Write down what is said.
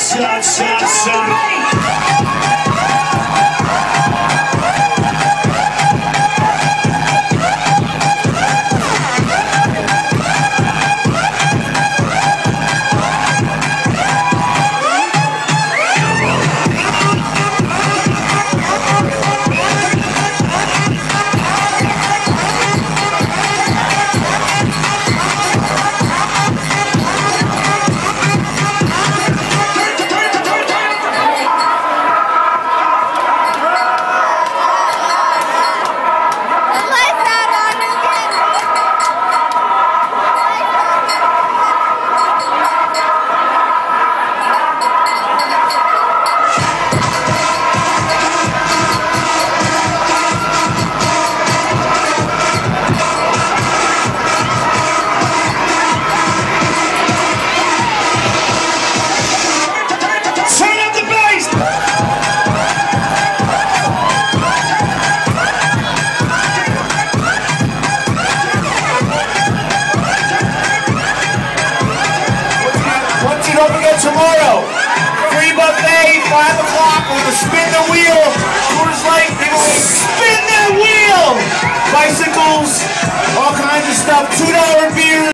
shot, shot, shot. Don't forget tomorrow. Free buffet, 5 o'clock We're gonna Spin the Wheel. Coors Light giveaway. Spin the Wheel! Bicycles, all kinds of stuff. $2 beer.